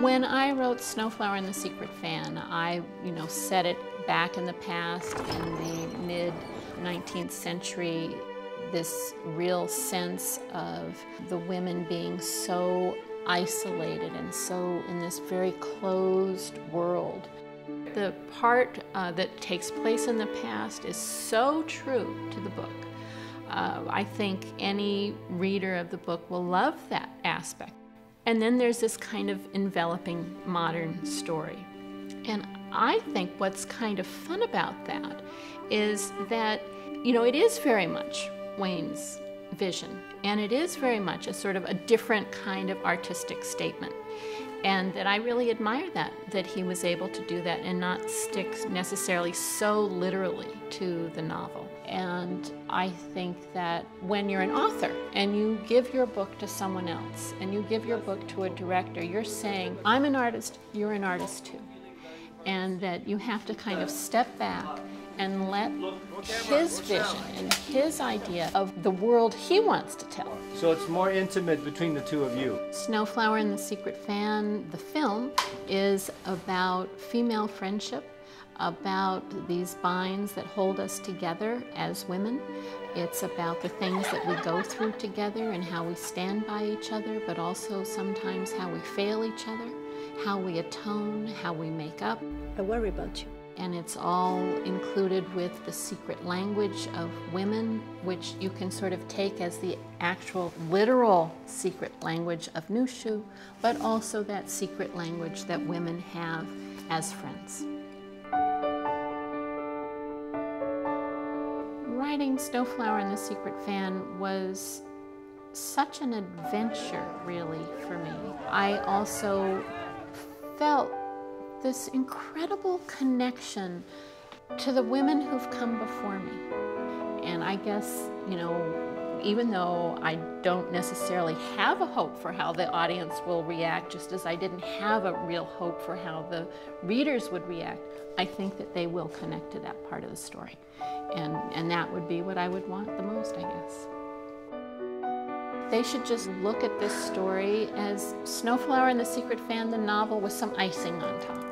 When I wrote Snow Flower and the Secret Fan, I, you know, set it back in the past in the mid 19th century, this real sense of the women being so isolated and so in this very closed world. The part uh, that takes place in the past is so true to the book. Uh, I think any reader of the book will love that aspect. And then there's this kind of enveloping modern story. And I think what's kind of fun about that is that, you know, it is very much Wayne's vision, and it is very much a sort of a different kind of artistic statement. And that I really admire that, that he was able to do that and not stick necessarily so literally to the novel. And I think that when you're an author and you give your book to someone else and you give your book to a director, you're saying, I'm an artist, you're an artist too. And that you have to kind of step back and let his vision and his idea of the world he wants to tell. So it's more intimate between the two of you. Snow Flower and the Secret Fan, the film, is about female friendship, about these binds that hold us together as women. It's about the things that we go through together and how we stand by each other, but also sometimes how we fail each other, how we atone, how we make up. I worry about you and it's all included with the secret language of women, which you can sort of take as the actual literal secret language of Nushu, but also that secret language that women have as friends. Writing Snow Flower and the Secret Fan was such an adventure, really, for me. I also felt this incredible connection to the women who've come before me. And I guess, you know, even though I don't necessarily have a hope for how the audience will react, just as I didn't have a real hope for how the readers would react, I think that they will connect to that part of the story. And, and that would be what I would want the most, I guess. They should just look at this story as Snow Flower and the Secret Fan, the novel, with some icing on top.